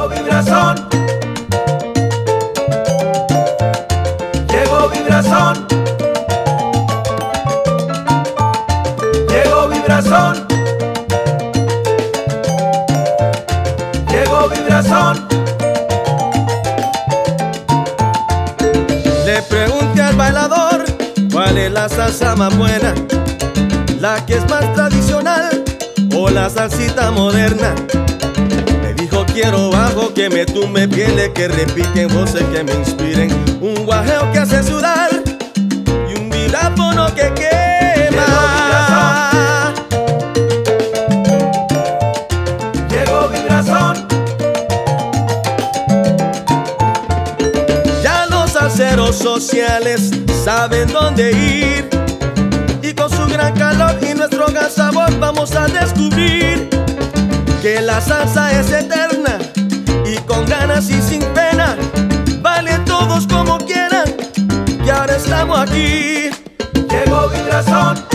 Llegó vibración. Llegó vibración. Llegó vibración. Llegó vibración. Le pregunté al bailador cuál es la salsa más buena, la que es más tradicional o la salsita moderna. Quiero bajo que me tumbe pieles que repiquen voces que me inspiren, un guajeo que hace sudar y un vibráfono que quema. Llegó vibración. Ya los salseros sociales saben dónde ir. Y con su gran calor y nuestro gran sabor vamos a descubrir que la salsa es eterna y con ganas y sin pena. Vale todos como quieran y ahora estamos aquí. Llegó vibración.